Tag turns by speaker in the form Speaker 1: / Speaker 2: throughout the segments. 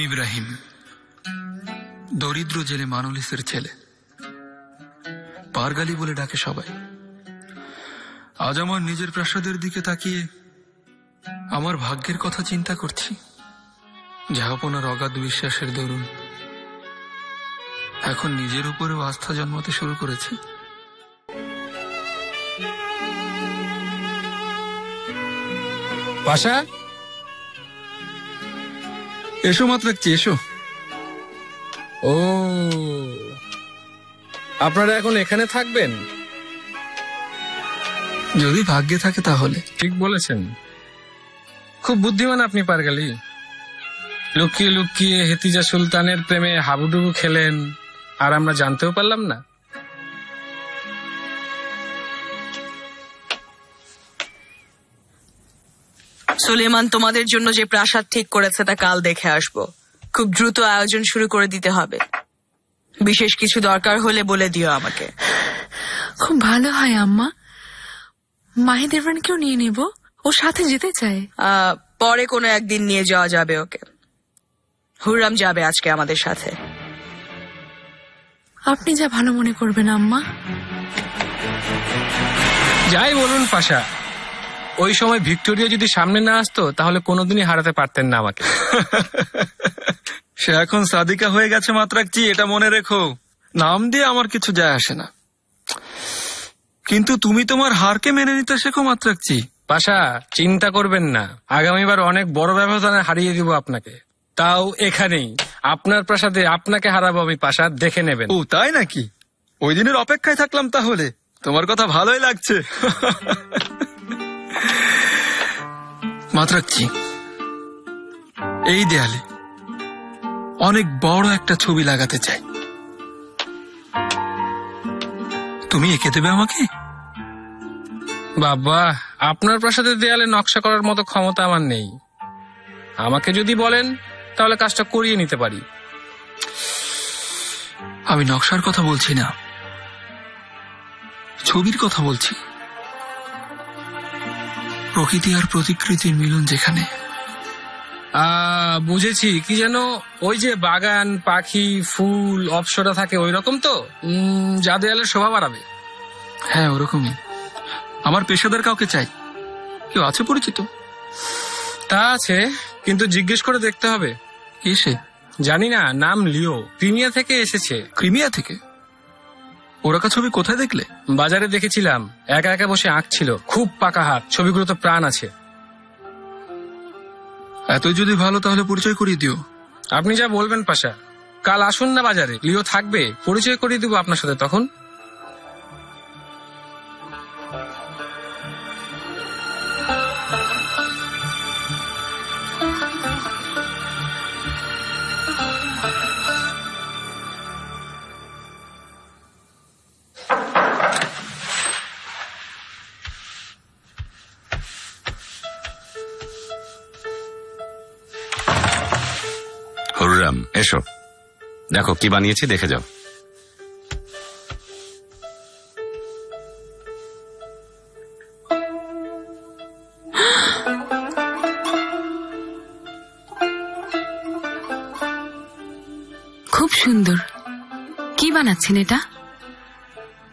Speaker 1: ইব্রাহিম, দরিদ্র জেলে মানলিসের ছেলে। পারগালি বলে ডাকে সবাই। আজ আমার নিজের প্রাসাদের দিকে তাকিয়ে আমার ভাগ্যের কথা চিন্তা করছি। যাহাপনার অগাধ বিশ্বাসের দরুন। এখন নিজের উপরেও আস্থা জন্মাতে শুরু করেছে।
Speaker 2: পাশা
Speaker 1: এসো মাত্রাচ্ছি এসো।
Speaker 2: ও আপনারা এখন এখানে থাকবেন?
Speaker 1: যদি ভাগ্যে থাকে তাহলে।
Speaker 2: ঠিক বলেছেন। খুব বুদ্ধিমান আপনি পারগালি। লুকিয়ে লুকিয়ে হেতিজা সুলতানের প্রেমে হাবুডুবু খেলেন আর আমরা জানতেও পারলাম না।
Speaker 3: সুলেমান তোমাদের জন্য যে প্রাসাদ ঠিক করেছে তা কাল দেখে আসব। খুব দ্রুত আয়োজন শুরু করে দিতে হবে। বিশেষ কিছু দরকার হলে বলে দিও আমাকে।
Speaker 4: খুব ভালো হয় আম্মা। মাহিদেবানকেও নিয়ে নেব। ও সাথে যেতে চায়।
Speaker 3: আহ, পরে কোনো একদিন নিয়ে যাওয়া যাবে ওকে। হুররাম যাবে আজকে আমাদের সাথে।
Speaker 4: আপনি যা ভালো মনে করবেন আম্মা।
Speaker 2: যাই বলুন পাশা। ওই সময় ভিক্টোরিয়া যদি সামনে না আসতো তাহলে কোনোদিনই হারাতে পারতেন না আমাকে।
Speaker 1: সে এখন সাদিকা হয়ে গেছে মাত্রাকচি এটা মনে রেখো। নাম দিয়ে আমার কিছু যায় আসে না। কিন্তু তুমি তোমার হারকে মেনে নিতে শেখো মাত্রাকচি
Speaker 2: পাশা চিন্তা করবেন না। আগামীবার অনেক বড় ব্যবধানে হারিয়ে দিব আপনাকে। তাও এখানেই। আপনার প্রাসাদে আপনাকে হারাবো আমি পাশা দেখে নেবেন।
Speaker 1: ও তাই নাকি? ওই দিনের অপেক্ষায় থাকলাম তাহলে। তোমার কথা ভালোই লাগছে। এই দেয়ালে অনেক বড় একটা ছবি লাগাতে চাই। তুমি এঁকে দেবে আমাকে?
Speaker 2: বাবা আপনার প্রাসাদের দেয়ালে নকশা করার মতো ক্ষমতা আমার নেই। আমাকে যদি বলেন তাহলে কাজটা করিয়ে নিতে পারি।
Speaker 1: আমি নকশার কথা বলছি না। ছবির কথা বলছি। প্রকৃতি আর প্রতিকৃতির মিলন যেখানে।
Speaker 2: বুঝেছি। কি যেন ওই যে বাগান পাখি ফুল অপসরা থাকে ওই রকম তো? যা দেয়ালের শোভা বাড়াবে।
Speaker 1: হ্যাঁ ওরকমই। আমার পেশাদার কাউকে চাই। কেউ আছে পরিচিত?
Speaker 2: তা আছে কিন্তু জিজ্ঞেস করে দেখতে হবে।
Speaker 1: এসে
Speaker 2: জানি না নাম লিও। প্রিমিয়া থেকে এসেছে।
Speaker 1: ক্রিমিয়া থেকে? ওরাকা ছবি কোথায় দেখলে?
Speaker 2: বাজারে দেখেছিলাম। একা একা বসে আঁকছিল খুব পাকা হাত। ছবিগুলো তো প্রাণ আছে।
Speaker 1: এতই যদি ভালো তাহলে পরিচয় করিয়ে দিও।
Speaker 2: আপনি যা বলবেন পাশা। কাল আসুন না বাজারে। লিও থাকবে। পরিচয় করিয়ে দিব আপনার সাথে। তখন
Speaker 5: হরুরাম এসো। দেখো কি বানিয়েছি দেখে যাও।
Speaker 4: খুব সুন্দর। কি বানাচ্ছেন এটা?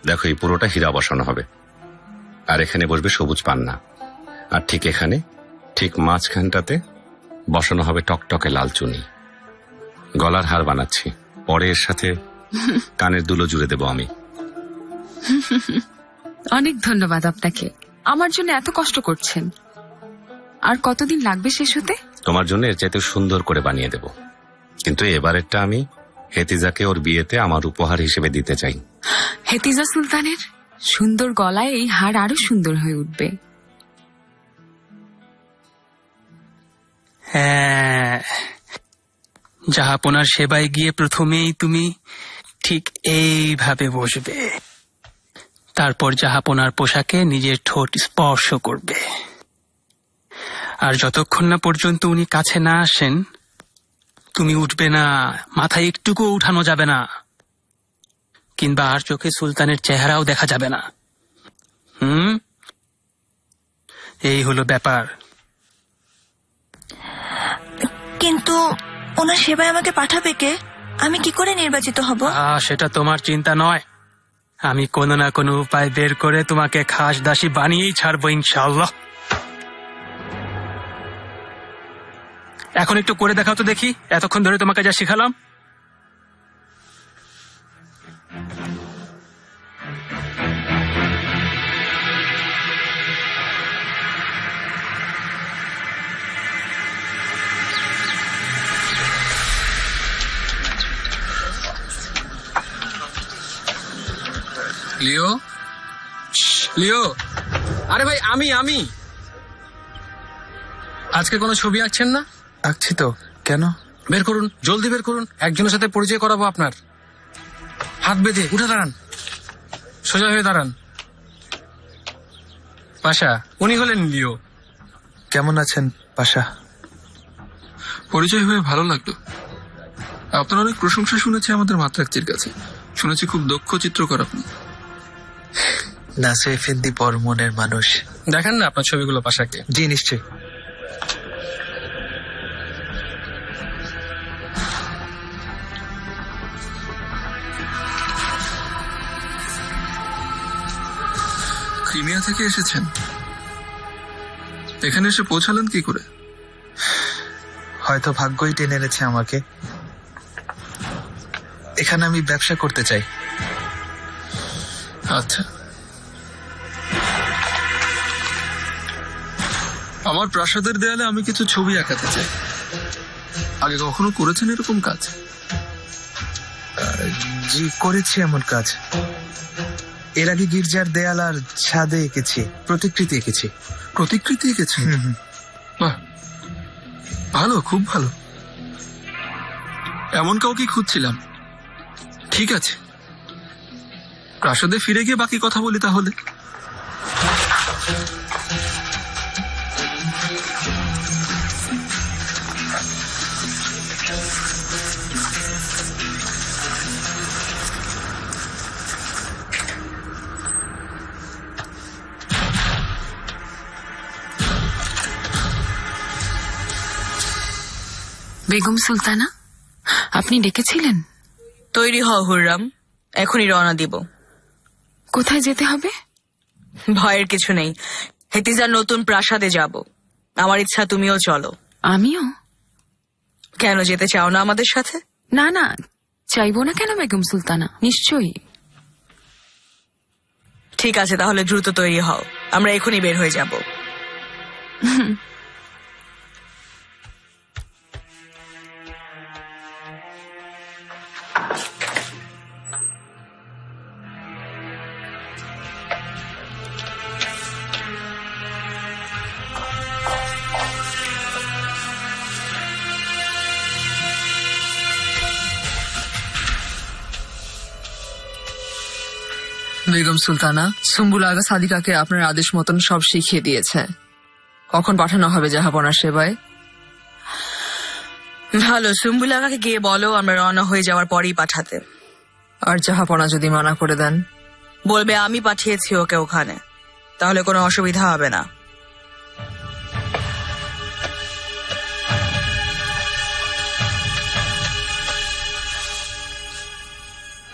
Speaker 5: দেখো এই পুরোটা হীরা বসানো হবে। আর এখানে বসবে সবুজ পান্না। আর ঠিক এখানে ঠিক মাঝখানটাতে বসানো হবে টকটকে লাল চুনি। গলার হার বানাচ্ছি। পরে এর সাথে কানের দুলো জুড়ে দেবো আমি।
Speaker 4: অনেক ধন্যবাদ আপনাকে। আমার জন্য এত কষ্ট করছেন। আর কতদিন লাগবে শেষ হতে?
Speaker 5: তোমার জন্য এর চাইতে সুন্দর করে বানিয়ে দেব। কিন্তু এবারেরটা আমি হেতিজাকে ওর বিয়েতে আমার উপহার হিসেবে দিতে চাই।
Speaker 4: হেতিজা সুলতানের সুন্দর গলায় এই হার আরও সুন্দর হয়ে উঠবে।
Speaker 6: হ্যাঁ জাহাপনার সেবায় গিয়ে প্রথমেই তুমি ঠিক এইভাবে বসবে। তারপর জাহাপনার পোশাকে নিজের ঠোঁট স্পর্শ করবে। আর যতক্ষণ না পর্যন্ত উনি কাছে না আসেন, তুমি উঠবে না, মাথায় একটুকু উঠানো যাবে না, কিংবা আর চোখে সুলতানের চেহারাও দেখা যাবে না। হুম? এই হলো ব্যাপার।
Speaker 7: কিন্তু ওনার সেবায় আমাকে পাঠাবে কে? আমি কি করে নির্বাচিত হব?
Speaker 6: সেটা তোমার চিন্তা নয়। আমি কোনো না কোনো উপায় বের করে তোমাকে খাস দাসী বানিয়েই ছাড়বো ইনশাল্লাহ এখন একটু করে দেখাও তো দেখি, এতক্ষণ ধরে তোমাকে যা শিখালাম।
Speaker 2: লিও? লিও? আরে ভাই আমি আমি। আজকে কোনো ছবি আঁকছেন না?
Speaker 8: আঁকছি তো। কেন?
Speaker 2: বের করুন জলদি বের করুন। একজনের সাথে পরিচয় করাবো আপনার। হাত বেঁধে উঠে দাঁড়ান। সোজা হয়ে দাঁড়ান। পাশা উনি হলেন লিও।
Speaker 8: কেমন আছেন পাশা?
Speaker 1: পরিচয় হয়ে ভালো লাগল। আপনার অনেক প্রশংসা শুনেছি আমাদের মাত্রাকচির কাছে। শুনেছি খুব দক্ষ চিত্রকর আপনি।
Speaker 8: নাসে ফেন্দি পর মনের মানুষ।
Speaker 2: দেখেন না আপনার ছবিগুলো পাশাকে
Speaker 8: জি নিশ্চয়
Speaker 1: ক্রিমিয়া থেকে এসেছেন? এখানে এসে পৌঁছালেন কি করে?
Speaker 8: হয়তো ভাগ্যই টেনে এনেছে আমাকে। এখানে আমি ব্যবসা করতে চাই।
Speaker 1: আচ্ছা। আমার প্রাসাদের দেয়ালে আমি কিছু ছবি আঁকাতে চাই। আগে কখনো করেছেন এরকম কাজ?
Speaker 8: জি করেছি এমন কাজ। এর আগে গির্জার দেয়াল আর ছাদে এঁকেছি প্রতিকৃতি এঁকেছি।
Speaker 1: প্রতিকৃতি এঁকেছেন। বাহ। ভালো খুব ভালো। এমন কাউকে খুঁজছিলাম। ঠিক আছে। প্রাসাদে ফিরে গিয়ে বাকি কথা বলি তাহলে।
Speaker 4: বেগম সুলতানা আপনি ডেকেছিলেন?
Speaker 3: তৈরি হও হুররাম এখনই রওনা দিব।
Speaker 4: কোথায় যেতে হবে?
Speaker 3: ভয়ের কিছু নেই। হেতিজার নতুন প্রাসাদে যাব। আমার ইচ্ছা তুমিও চলো।
Speaker 4: আমিও?
Speaker 3: কেন যেতে চাও না আমাদের সাথে?
Speaker 4: না না চাইব না কেন বেগম সুলতানা? নিশ্চয়ই।
Speaker 3: ঠিক আছে তাহলে দ্রুত তৈরি হও। আমরা এখনই বের হয়ে যাব।
Speaker 9: বেগম সুলতানা সুম্বুল আগা সাদিকাকে আপনার আদেশ মতন সব শিখিয়ে দিয়েছে। কখন পাঠানো হবে জাহাপনার সেবায়?
Speaker 3: ভালো সুম্বুলাকাকে গিয়ে বলো আমরা রওনা হয়ে যাওয়ার পরেই পাঠাতে।
Speaker 9: আর জাহাপনা যদি মানা করে দেন?
Speaker 3: বলবে আমি পাঠিয়েছি ওকে ওখানে। তাহলে কোনো অসুবিধা হবে না।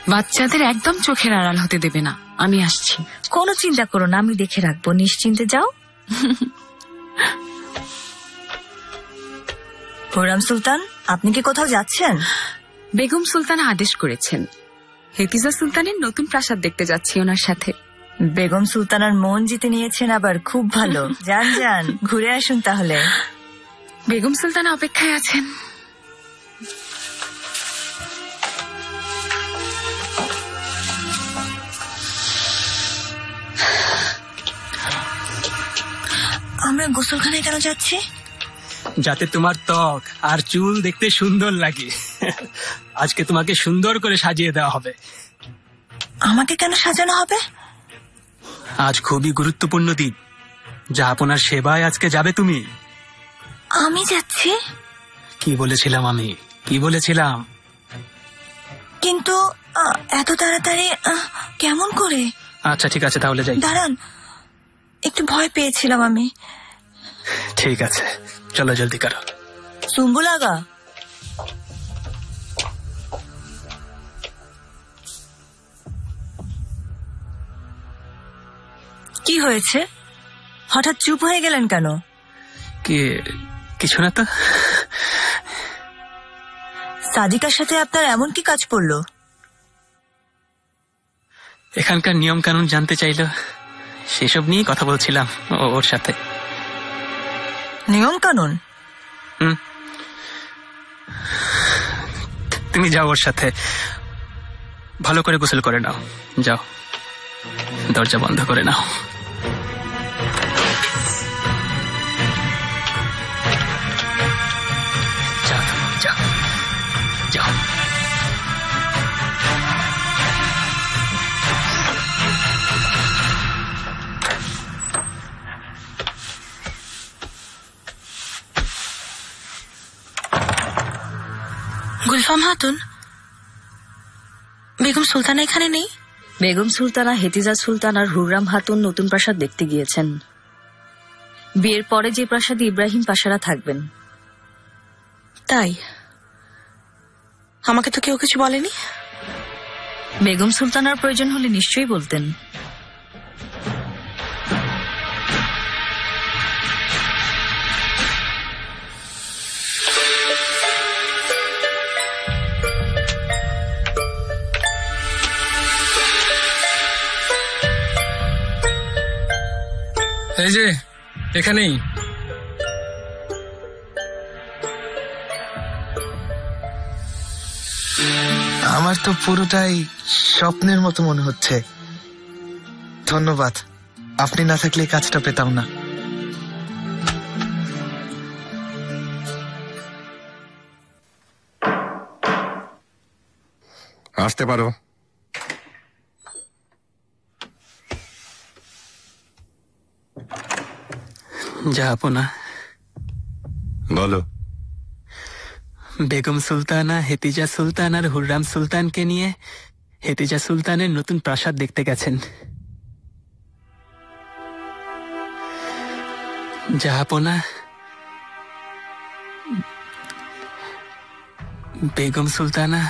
Speaker 4: বাচ্চাদের একদম চোখের আড়াল হতে দেবে না। আমি আসছি।
Speaker 7: কোনো চিন্তা করো না আমি দেখে রাখব। নিশ্চিন্তে যাও। হুরাম সুলতান আপনি কি কোথাও যাচ্ছেন?
Speaker 4: বেগম সুলতানা আদেশ করেছেন। হেতিজা সুলতানের নতুন প্রাসাদ দেখতে যাচ্ছি ওনার সাথে।
Speaker 7: বেগম সুলতানার মন জিতে নিয়েছেন আবার খুব ভালো। যান যান ঘুরে আসুন তাহলে।
Speaker 4: বেগম সুলতানা অপেক্ষায় আছেন।
Speaker 7: আমরা গোসলখানায় কেন যাচ্ছি?
Speaker 6: যাতে তোমার ত্বক আর চুল দেখতে সুন্দর লাগে। আজকে তোমাকে সুন্দর করে সাজিয়ে দেওয়া হবে।
Speaker 7: আমাকে কেন সাজানো হবে?
Speaker 6: আজ খুবই গুরুত্বপূর্ণ দিন। যা আপনার সেবায় আজকে যাবে তুমি।
Speaker 7: আমি যাচ্ছি।
Speaker 6: কি বলেছিলাম আমি? কি বলেছিলাম?
Speaker 7: কিন্তু আহ, এত তাড়াতাড়ি আহ, কেমন করে?
Speaker 6: আচ্ছা ঠিক আছে তাহলে যাই।
Speaker 7: দাঁড়ান। একটু ভয় পেয়েছিলাম আমি।
Speaker 6: ঠিক আছে চলো জলদি করো।
Speaker 7: সুম্বুলাগা কি হয়েছে? হঠাৎ চুপ হয়ে গেলেন কেন?
Speaker 6: কি কিছু না তো।
Speaker 7: সাদিকার সাথে আপনার এমন কি কাজ পড়ল?
Speaker 6: এখানকার নিয়ম কানুন জানতে চাইল। সেসব নিয়ে কথা বলছিলাম ওর সাথে।
Speaker 7: নিয়ম কানুন?
Speaker 6: তুমি যাও ওর সাথে। ভালো করে গোসল করে নাও। যাও। দরজা বন্ধ করে নাও।
Speaker 3: গুলফাম হাতুন? বেগম সুলতানা এখানে নেই?
Speaker 10: বেগম সুলতানা হেতিজা সুলতান আর হুররাম হাতুন নতুন প্রাসাদ দেখতে গিয়েছেন। বিয়ের পরে যে প্রাসাদে ইব্রাহিম পাশারা থাকবেন।
Speaker 3: তাই? আমাকে তো কেউ কিছু বলেনি?
Speaker 10: বেগম সুলতানার প্রয়োজন হলে নিশ্চয়ই বলতেন।
Speaker 2: এই যে এখানেই।
Speaker 8: আমার তো পুরোটাই স্বপ্নের মতো মনে হচ্ছে। ধন্যবাদ। আপনি না থাকলে কাজটা পেতাম না।
Speaker 5: আসতে পারো।
Speaker 6: জাহাপনা
Speaker 5: বলো।
Speaker 6: বেগম সুলতানা হেতিজা সুলতান আর হুররাম সুলতানকে নিয়ে হেতিজা সুলতানের নতুন প্রাসাদ দেখতে গেছেন। জাহাপনা বেগম সুলতানা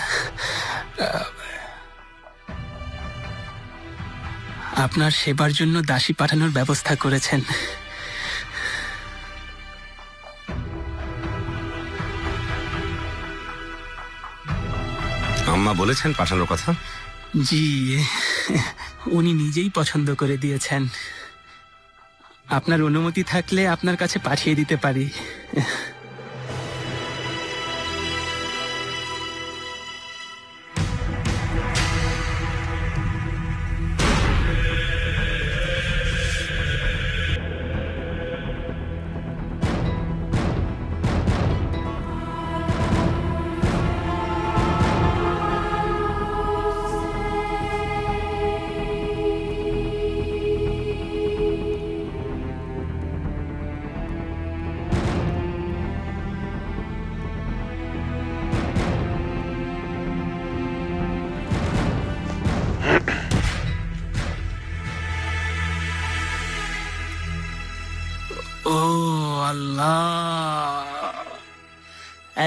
Speaker 6: আপনার সেবার জন্য দাসী পাঠানোর ব্যবস্থা করেছেন।
Speaker 5: আম্মা বলেছেন পাঠানোর কথা?
Speaker 6: জি উনি নিজেই পছন্দ করে দিয়েছেন। আপনার অনুমতি থাকলে আপনার কাছে পাঠিয়ে দিতে পারি।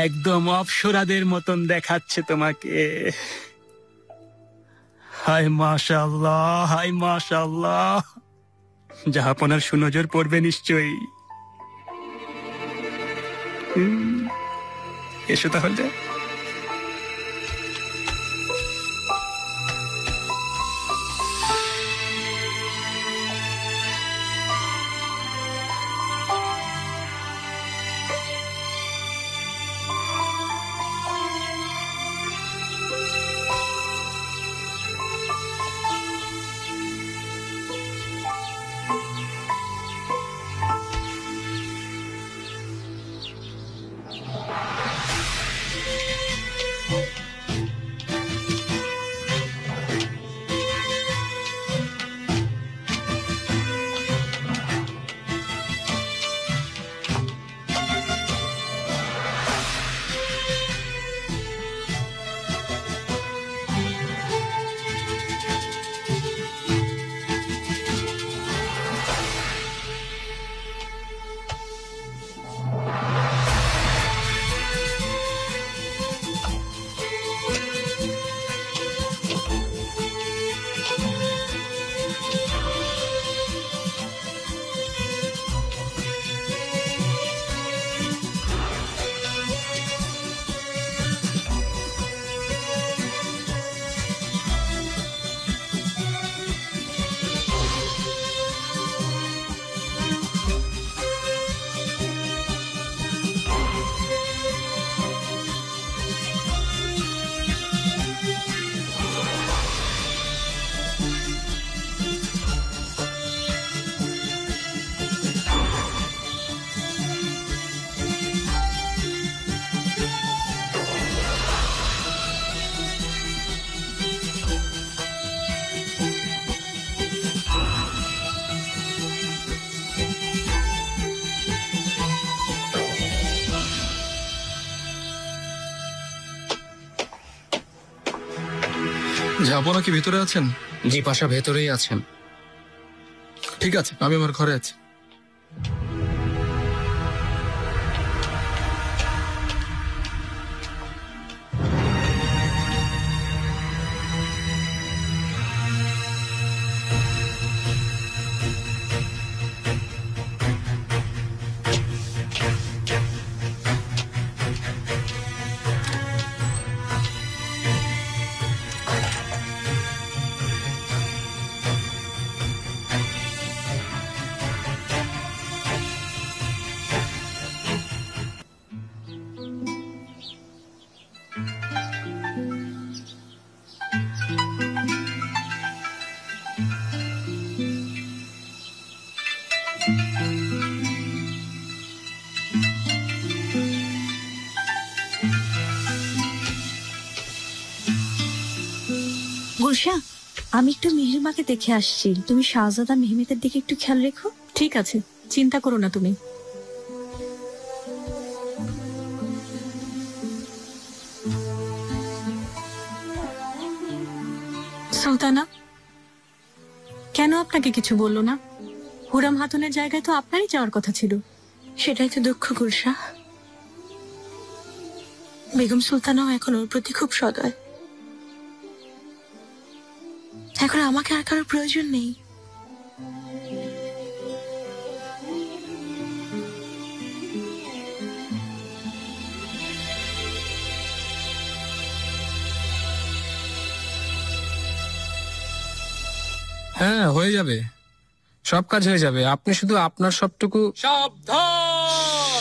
Speaker 6: একদম অপসরাদের মতন দেখাচ্ছে তোমাকে। হায় মাশাল্লাহ হায় মাশাল্লাহ জাহাপনার সুনজর পড়বে নিশ্চয়ই। এসো তাহলে।
Speaker 1: ঝাপনা কি ভিতরে আছেন?
Speaker 2: জি পাশা ভেতরেই আছেন।
Speaker 1: ঠিক আছে আমি আমার ঘরে আছি।
Speaker 11: একটু দেখে আসছি। তুমি শাহজাদা মেহমেদের দিকে একটু খেয়াল রেখো। ঠিক আছে চিন্তা করো না তুমি।
Speaker 12: সুলতানা কেন আপনাকে কিছু বলল না? হুরাম হাতুনের জায়গায় তো আপনারই যাওয়ার কথা ছিল।
Speaker 13: সেটাই তো দুঃখ গুলশা বেগম সুলতানাও এখন ওর প্রতি খুব সদয়। এখন আমাকে আর কারোর প্রয়োজন নেই।
Speaker 2: হ্যাঁ হয়ে যাবে। সব কাজ হয়ে যাবে। আপনি শুধু আপনার সবটুকু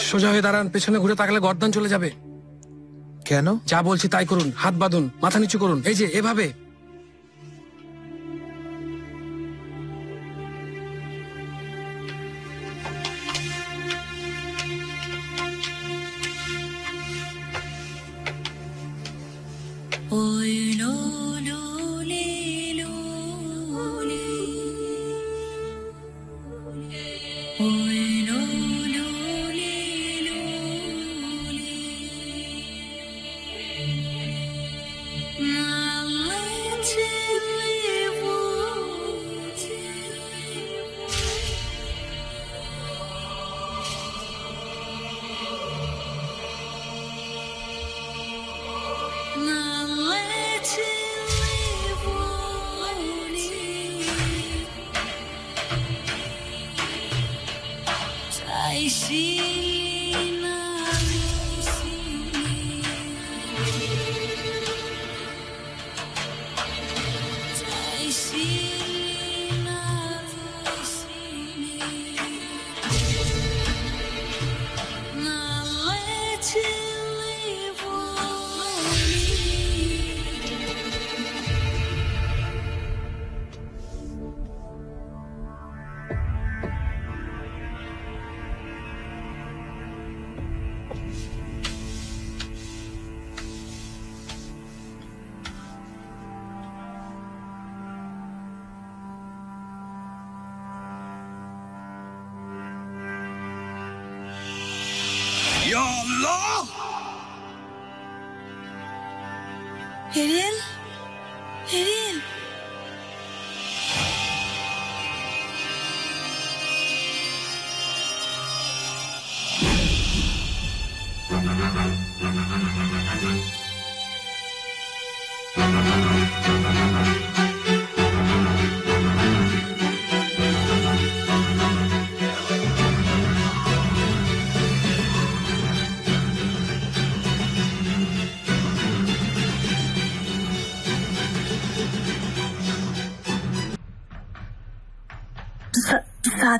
Speaker 2: সোজা হয়ে দাঁড়ান পেছনে ঘুরে তাকালে গর্দান চলে যাবে।
Speaker 8: কেন?
Speaker 2: যা বলছি তাই করুন হাত বাঁধুন মাথা নিচু করুন এই যে এভাবে।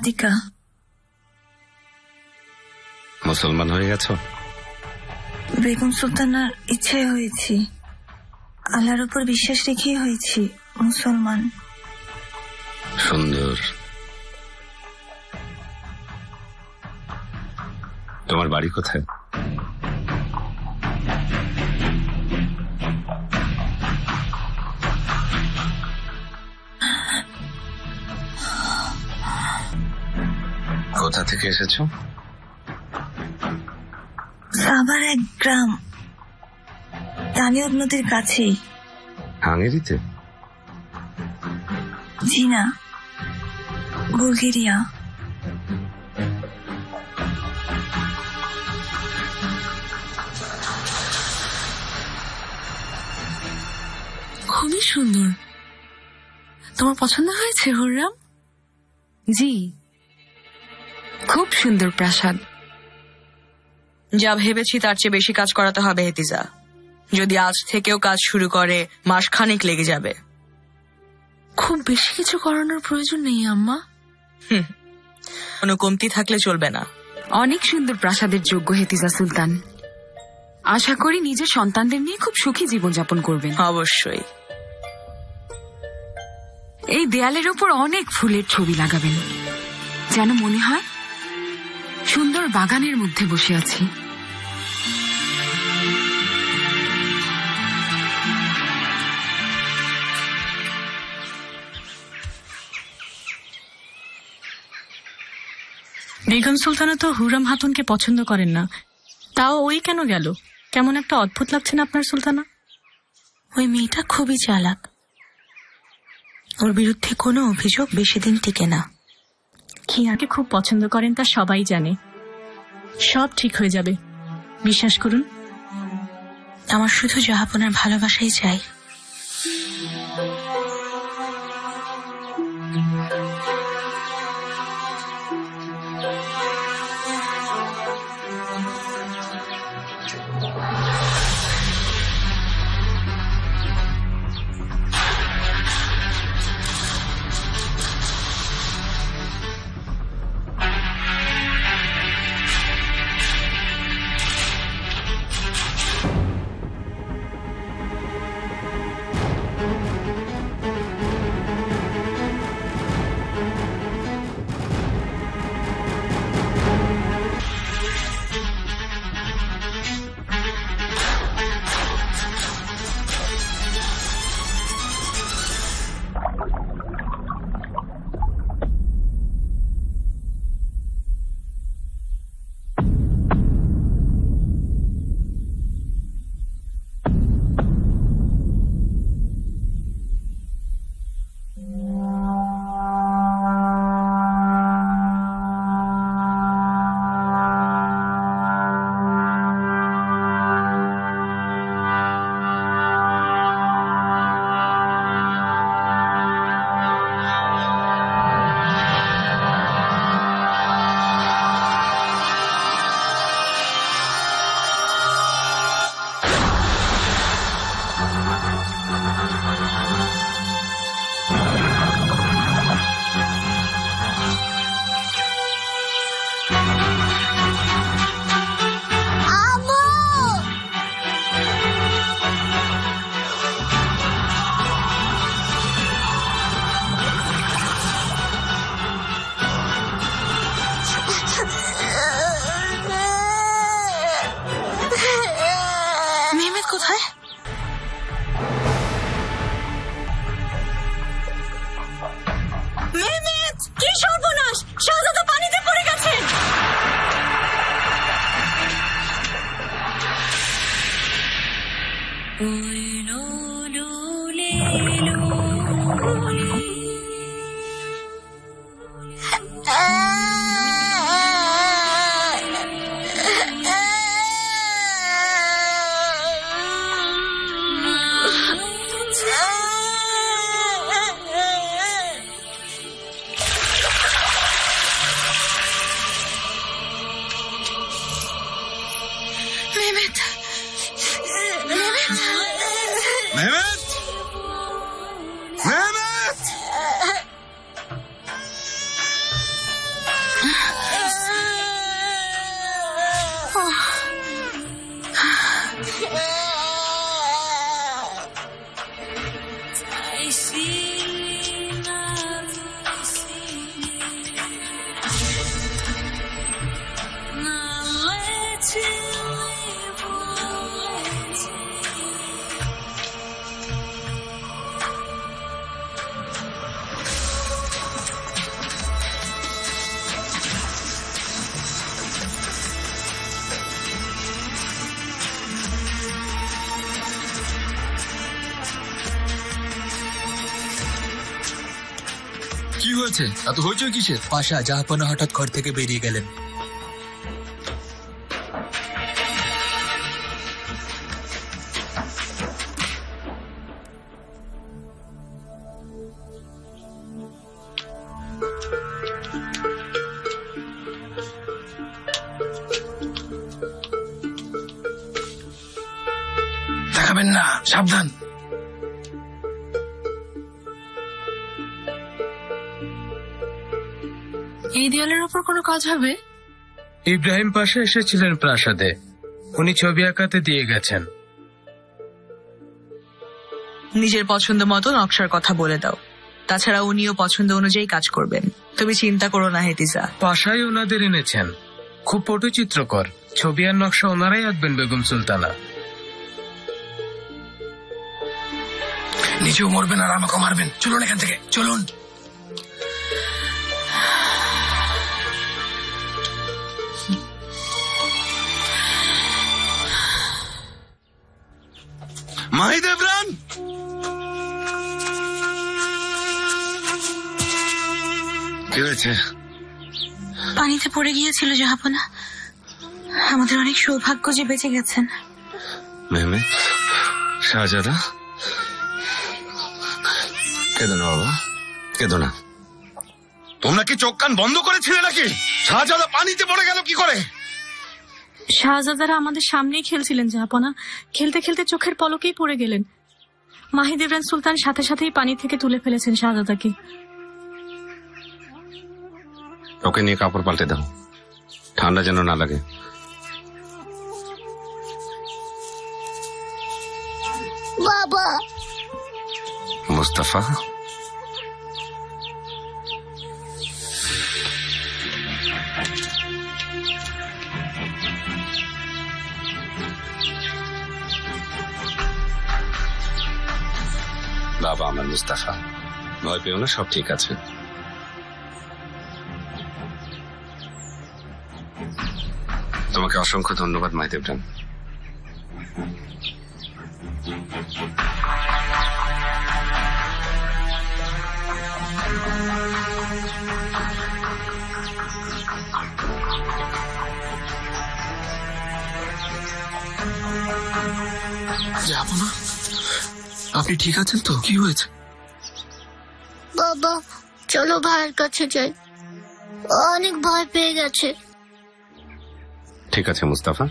Speaker 7: সাদিকা
Speaker 5: মুসলমান হয়ে গেছ?
Speaker 7: বেগম সুলতানার ইচ্ছায় হয়েছি। আল্লাহর উপর বিশ্বাস রেখেই হয়েছি মুসলমান।
Speaker 5: সুন্দর। তোমার বাড়ি কোথায়? থেকে এসেছ?
Speaker 7: সাবার এক গ্রাম। দানিয়দ নদীর কাছেই।
Speaker 5: হাঙ্গেরিতে?
Speaker 7: জি না বুলগেরিয়া।
Speaker 4: খুবই সুন্দর। তোমার পছন্দ হয়েছে হুররাম? জি। খুব সুন্দর প্রাসাদ।
Speaker 3: যা ভেবেছি তার চেয়ে বেশি কাজ করাতে হবে হেতিজা যদি আজ থেকেও কাজ শুরু করে মাস খানিক লেগে যাবে।
Speaker 4: খুব বেশি কিছু করানোর প্রয়োজন নেই আম্মা।
Speaker 3: কোনো কমতি থাকলে চলবে না।
Speaker 4: অনেক সুন্দর প্রাসাদের যোগ্য হেতিজা সুলতান। আশা করি নিজের সন্তানদের নিয়ে খুব সুখী জীবনযাপন করবেন।
Speaker 3: অবশ্যই।
Speaker 4: এই দেয়ালের ওপর অনেক ফুলের ছবি লাগাবেন। যেন মনে হয় সুন্দর বাগানের মধ্যে বসে আছি।
Speaker 12: বেগম সুলতানা তো হুরাম হাতুনকে পছন্দ করেন না। তাও ওই কেন গেল? কেমন একটা অদ্ভুত লাগছে না আপনার সুলতানা?
Speaker 3: ওই মেয়েটা খুবই চালাক। ওর বিরুদ্ধে কোনো অভিযোগ বেশি দিন টিকে না।
Speaker 12: খিয়াকে খুব পছন্দ করেন তা সবাই জানে। সব ঠিক হয়ে যাবে। বিশ্বাস করুন,
Speaker 3: আমার শুধু জাহাপনার ভালোবাসাই চাই।
Speaker 1: Ah! এত হয়েছে কিসের?
Speaker 14: পাশা জাহাপনা হঠাৎ ঘর থেকে বেরিয়ে গেলেন।
Speaker 15: কাজ হবে
Speaker 2: ইব্রাহিম পাশে এসেছিলেন প্রাসাদে। উনি ছবি আঁকাতে দিয়ে গেছেন।
Speaker 3: নিজের পছন্দ মতো নকশার কথা বলে দাও। তাছাড়া উনিও পছন্দ অনুযায়ী কাজ করবেন। তুমি চিন্তা করো না হেতিজা।
Speaker 2: পাশাই ওনাদের এনেছেন। খুব পটু চিত্রকর ছবি আর নকশা ওনারাই আঁকবেন বেগম সুলতানা। নিজেও মরবেন আর আমাকে মারবেন। চলুন এখান থেকে চলুন।
Speaker 16: মাহিদেবরান
Speaker 5: কি হয়েছে?
Speaker 13: পানিতে পড়ে গিয়েছিল জাহাপনা। আমাদের অনেক সৌভাগ্য যে বেঁচে গেছেন।
Speaker 5: মেহমেদ শাহজাদা। কেঁদো না বাবা কেঁদো না।
Speaker 16: তোমরা কি চোখ কান বন্ধ করেছিলে নাকি? শাহজাদা পানিতে পড়ে গেল কি করে?
Speaker 12: শাহজাদারা আমাদের সামনেই খেলছিলেন জাহাপনা খেলতে খেলতে চোখের পলকেই পড়ে গেলেন। মাহিদেবরান সুলতান সাথে সাথেই পানি থেকে তুলে ফেলেছেন শাহজাদাকে।
Speaker 5: ওকে নিয়ে কাপড় পাল্টে দাও। ঠান্ডা যেন না লাগে।
Speaker 13: বাবা।
Speaker 5: মুস্তাফা। মুস্তাফা। ভয় পেও না, সব ঠিক আছে। তোমাকে অসংখ্য ধন্যবাদ মাইদেবরান
Speaker 1: যাব আপনি ঠিক আছেন তো? কি হয়েছে?
Speaker 13: বাবা চলো ভাইয়ের কাছে যাই। অনেক ভয় পেয়ে গেছে।
Speaker 5: ঠিক আছে মুস্তাফা।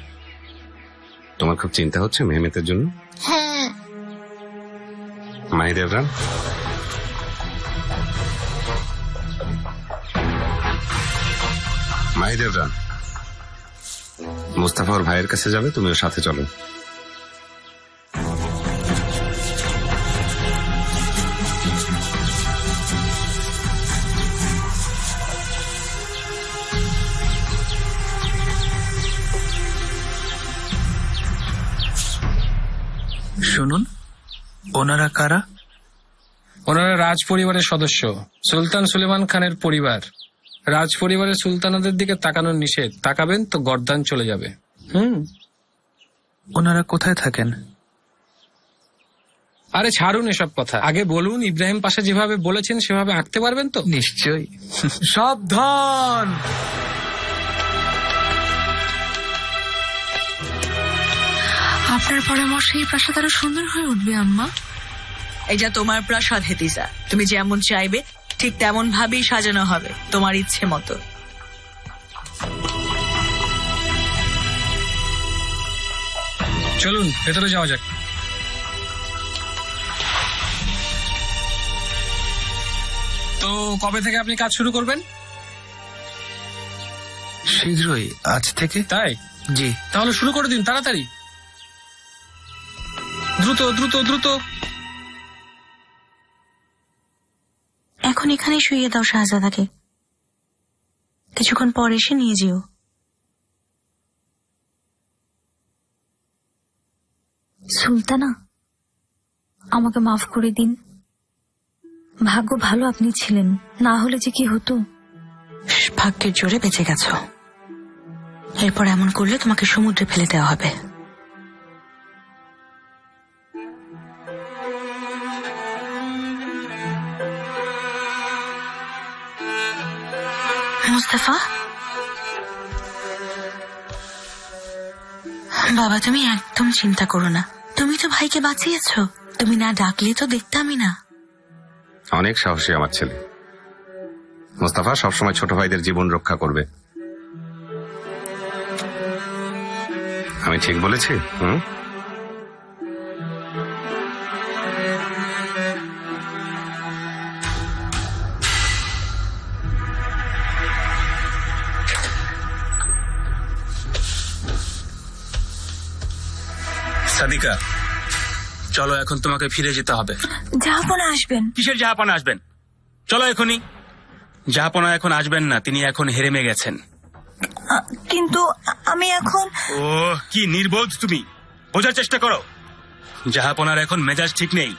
Speaker 5: তোমার খুব চিন্তা হচ্ছে মেহমেতের জন্য?
Speaker 13: হ্যাঁ।
Speaker 5: মাহিদেবরান মাহিদেবরান মুস্তাফা ওর ভাইয়ের কাছে যাবে তুমি ওর সাথে চলো।
Speaker 8: ওনারা কারা?
Speaker 2: ওনারা রাজ পরিবারের সদস্য। সুলতান সুলেমান খানের পরিবার। রাজ পরিবারের সুলতানাদের দিকে তাকানোর নিষেধ। তাকাবেন তো গর্দান চলে যাবে। হুম।
Speaker 8: ওনারা কোথায় থাকেন?
Speaker 2: আরে ছাড়ুন এসব কথা। আগে বলুন ইব্রাহিম পাশা যেভাবে বলেছেন সেভাবে আঁকতে পারবেন তো?
Speaker 8: নিশ্চয়ই।
Speaker 17: সাবধান!
Speaker 15: আপনার পরামর্শে এই প্রাসাদ আরও সুন্দর হয়ে উঠবে আম্মা।
Speaker 3: এটা তোমার প্রাসাদ হেতিজা। তুমি যেমন চাইবে ঠিক তেমন ভাবেই সাজানো হবে তোমার ইচ্ছে মতো।
Speaker 2: চলুন ভেতরে যাওয়া যাক। তো কবে থেকে আপনি কাজ শুরু করবেন?
Speaker 17: শীঘ্রই আজ থেকে।
Speaker 2: তাই?
Speaker 17: জি।
Speaker 2: তাহলে শুরু করে দিন তাড়াতাড়ি। দ্রুত দ্রুত দ্রুত।
Speaker 13: এখন এখানে শুইয়ে দাও শাহজাদাকে। কিছুক্ষণ পর এসে নিয়ে যেও।
Speaker 10: সুলতানা আমাকে মাফ করে দিন। ভাগ্য ভালো আপনি ছিলেন না হলে যে কি হতো?
Speaker 13: ভাগ্যের জোরে বেঁচে গেছো। এরপর এমন করলে তোমাকে সমুদ্রে ফেলে দেওয়া হবে।
Speaker 3: মুস্তাফা? বাবা, তুমি একদম চিন্তা করো না। তুমি তো ভাইকে বাঁচিয়েছো। তুমি না ডাকলে তো দেখতামই না।
Speaker 5: অনেক সাহসী আমার ছেলে। মোস্তাফা, সবসময় ছোট ভাইদের জীবন রক্ষা করবে। আমি ঠিক বলেছি? হুম?
Speaker 6: সাদিকা চলো এখন তোমাকে ফিরে যেতে হবে।
Speaker 7: জাহাপনা আসবেন।
Speaker 6: কিসের জাহাপনা আসবেন? চলো এখনই। জাহাপনা এখন আসবেন না তিনি এখন হেরেমে গেছেন।
Speaker 7: কিন্তু আমি এখন
Speaker 6: ও কি নির্বোধ তুমি। বোঝার চেষ্টা করো। জাহাপনার এখন মেজাজ ঠিক নেই।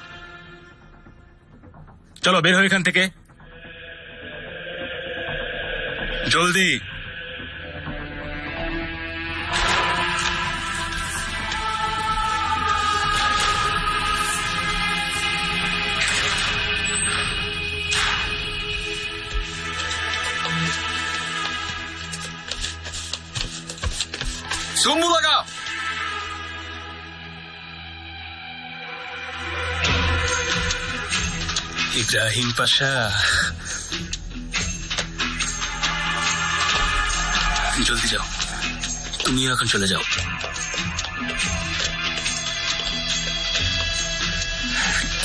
Speaker 6: চলো বের হও এখান থেকে। জলদি।
Speaker 16: লাগা
Speaker 6: ইব্রাহিম পাশা জলদি যাও তুমিও এখন চলে যাও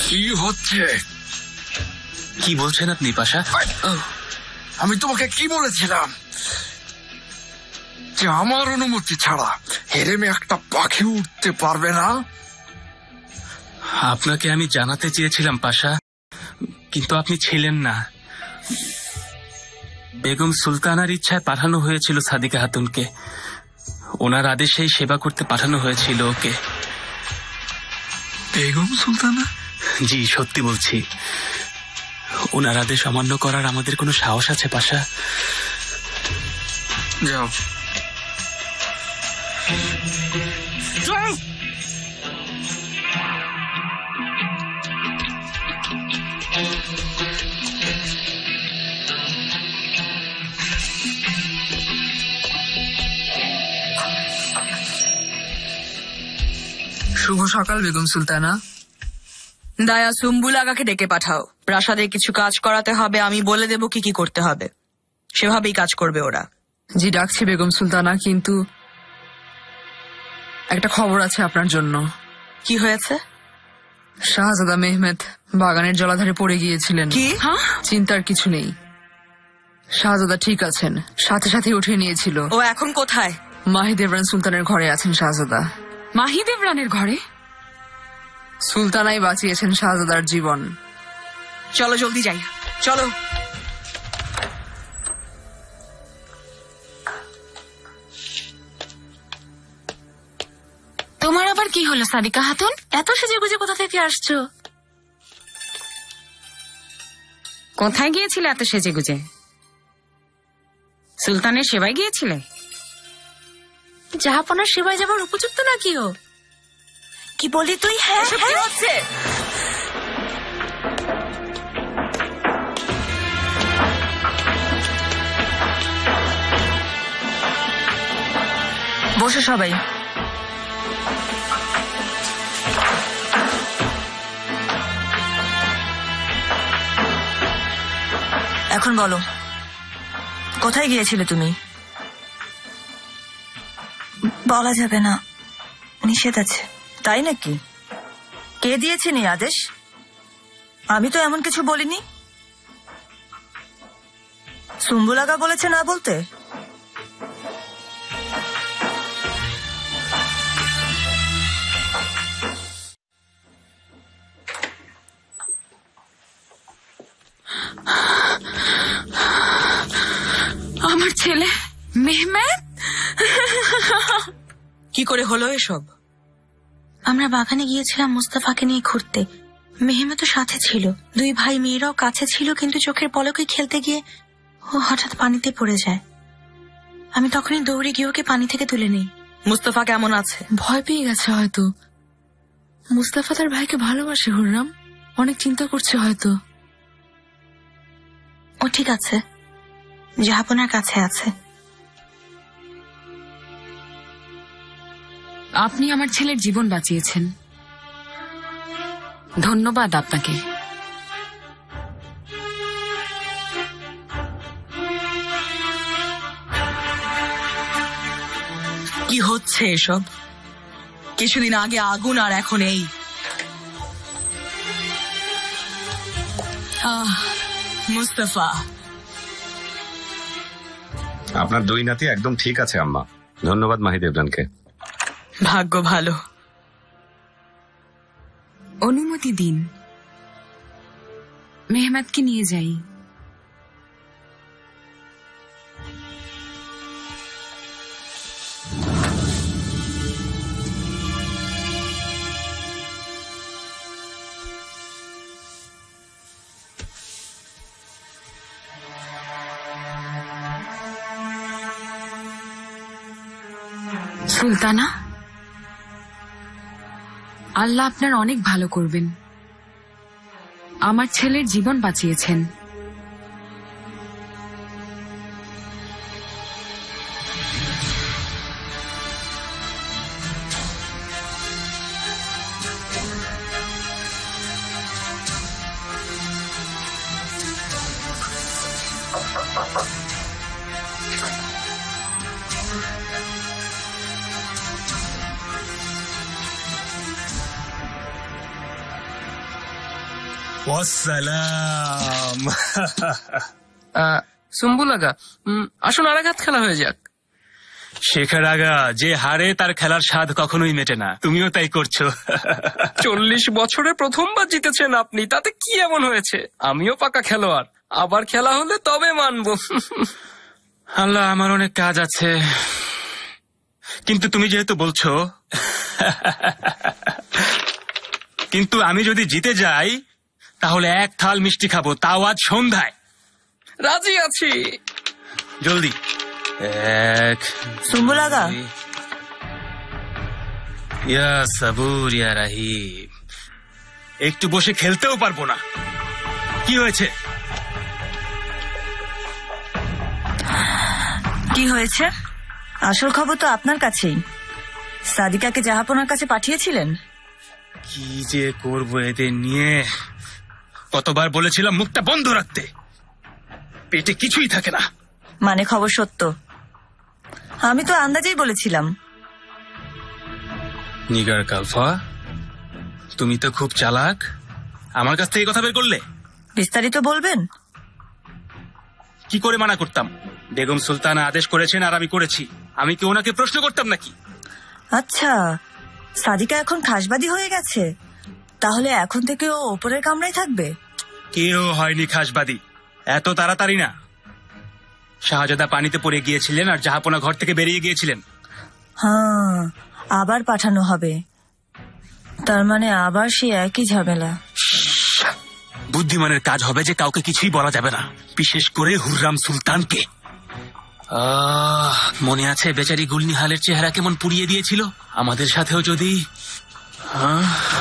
Speaker 18: কি হচ্ছে
Speaker 6: কি বলছেন আপনি পাশা
Speaker 18: আমি তোমাকে কি বলেছিলাম যে আমার অনুমতি ছাড়া হেরেমে একটা পাখি উঠতে পারবে না?
Speaker 6: আপনাকে আমি জানাতে চেয়েছিলাম পাশা। কিন্তু আপনি ছিলেন না। বেগম সুলতানার ইচ্ছায় পাঠানো হয়েছিল সাদিকা হাতুনকে। ওনার আদেশেই সেবা করতে পাঠানো হয়েছিল ওকে।
Speaker 18: বেগম সুলতানা?
Speaker 6: জি সত্যি বলছি। ওনার আদেশ অমান্য করার আমাদের কোনো সাহস আছে পাশা?
Speaker 18: যাও।
Speaker 9: শুভ সকাল বেগম সুলতানা।
Speaker 3: দায়া সুম্বুল আগাকে ডেকে পাঠাও। প্রাসাদে কিছু কাজ করাতে হবে আমি বলে দেব কি কি করতে হবে। সেভাবেই কাজ করবে ওরা।
Speaker 9: জি ডাকছি বেগম সুলতানা কিন্তু একটা খবর আছে আপনার জন্য।
Speaker 3: কি হয়েছে?
Speaker 9: শাহজাদা মেহমেদ বাগানের জলাধারে পড়ে গিয়েছিলেন।
Speaker 3: কি?
Speaker 9: চিন্তার কিছু নেই। শাহজাদা ঠিক আছেন। সাথে সাথে উঠে নিয়েছিল।
Speaker 3: ও এখন কোথায়?
Speaker 9: মাহিদেবরান সুলতানের ঘরে আছেন শাহজাদা।
Speaker 4: মাহিদেবরানের ঘরে?
Speaker 9: সুলতানাই বাঁচিয়েছেন শাহজাদার জীবন।
Speaker 3: চলো জলদি যাই। চলো।
Speaker 4: তোমার আবার কি হলো সাদিকা হাতুন? এত সেজে গুজে কোথা থেকে আসছো? কোথায় গিয়েছিলে এত সেজে গুজে? সুলতানের সেবায় গিয়েছিলে? জাহাপনার সেবায় যাবার উপযুক্ত নাকি ও?
Speaker 7: কি বলি তুই? হ্যাঁ
Speaker 3: কি হচ্ছে?
Speaker 7: বসে সবাই। এখন বলো কোথায় গিয়েছিলে তুমি? বলা যাবে না। নিষেধ আছে। তাই নাকি? কে দিয়েছেন এই আদেশ? আমি তো এমন কিছু বলিনি। সুম্বুলাগা বলেছে না বলতে?
Speaker 3: কি করে হলো এসব?
Speaker 13: আমরা বাগানে গিয়েছিলাম মুস্তাফাকে নিয়ে ঘুরতে। মেহেমে তো সাথে ছিল। দুই ভাই মেয়েরাও কাছে ছিল কিন্তু চোখের পলকে খেলতে গিয়ে ও হঠাৎ পানিতে পড়ে যায়। আমি তখনই দৌড়ে গিয়ে ওকে পানি থেকে তুলে নিই।
Speaker 3: মুস্তফা কেমন আছে?
Speaker 9: ভয় পেয়ে গেছে হয়তো। মুস্তাফা তার ভাইকে ভালোবাসে হুররাম। অনেক চিন্তা করছে হয়তো।
Speaker 13: ও ঠিক আছে। জাহাপনার কাছে আছে।
Speaker 4: আপনি আমার ছেলের জীবন বাঁচিয়েছেন। ধন্যবাদ আপনাকে।
Speaker 3: কি হচ্ছে এসব? কিছুদিন আগে আগুন আর এখন এই। আহ, মুস্তাফা।
Speaker 5: আপনার দুই নাতি একদম ঠিক আছে আম্মা। ধন্যবাদ মাহিদেবরানকে
Speaker 3: ভাগ্য ভালো।
Speaker 4: অনুমতি দিন। মেহমাদকে নিয়ে যাই। সুলতানা? আল্লাহ আপনার অনেক ভালো করবেন। আমার ছেলের জীবন বাঁচিয়েছেন।
Speaker 6: ওয়াসালাম
Speaker 19: সুম্বুল আগা আসুন আর আঘাত খেলা হয়ে যাক।
Speaker 6: শেখার আগা যে হারে তার খেলার স্বাদ কখনোই মেটে না। তুমিও তাই করছ।
Speaker 19: চল্লিশ বছরে প্রথমবার জিতেছেন আপনি তাতে কি এমন হয়েছে? আমিও পাকা খেলোয়াড় আবার খেলা হলে তবে মানব।
Speaker 6: আল্লাহ আমার অনেক কাজ আছে। কিন্তু তুমি যেহেতু বলছো কিন্তু আমি যদি জিতে যাই তাহলে এক থাল মিষ্টি খাব তাও আজ সন্ধ্যায়।
Speaker 19: রাজি আছি।
Speaker 6: জলদি। এক
Speaker 7: সুম্বুল আগা
Speaker 6: ইয়া সাবুর ইয়া রাহিম। একটু বসে খেলতেও পারব না। কি হয়েছে?
Speaker 7: কি হয়েছে? আসল খবর তো আপনার কাছেই। সাদিকাকে জাহাপনার কাছে পাঠিয়েছিলেন?
Speaker 6: কি যে করব এদের নিয়ে? কতবার বলেছিলাম মুখটা বন্ধ রাখতে। পেটে কিছুই থাকে না।
Speaker 7: মানে খবর সত্য। আমি তো আন্দাজেই বলেছিলাম।
Speaker 6: নিগার কালফা তুমি তো খুব চালাক। আমার কাছ থেকে কথা বের করলে?
Speaker 7: বিস্তারিত বলবেন?
Speaker 6: কি করে মানা করতাম? বেগম সুলতানা আদেশ করেছেন আর আমি করেছি। আমি কি ওনাকে প্রশ্ন করতাম নাকি?
Speaker 7: আচ্ছা সাদিকা এখন খাসবাদী হয়ে গেছে। তাহলে এখন থেকে ও ওপরের কামরায় থাকবে?
Speaker 6: কেউ হয়নি খাসবাদী। এত তাড়াতাড়ি না। শাহজাদা পানিতে পড়ে গিয়েছিলেন আর জাহাপনা ঘর থেকে বেরিয়ে গিয়েছিলেন।
Speaker 7: হ্যাঁ আবার পাঠানো হবে। তার মানে আবার সে একই ঝামেলা।
Speaker 6: বুদ্ধিমানের কাজ হবে যে কাউকে কিছুই বলা যাবে না। বিশেষ করে হুররাম সুলতানকে। আহ, মনে আছে বেচারি গুলনিহালের চেহারা কেমন পুড়িয়ে দিয়েছিল? আমাদের সাথেও যদি হ্যাঁ